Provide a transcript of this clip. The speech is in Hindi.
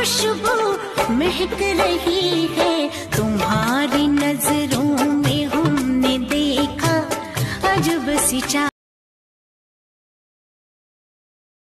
खुशबू महक रही है। तुम्हारी नज़रों में हमने देखा अजब सी चा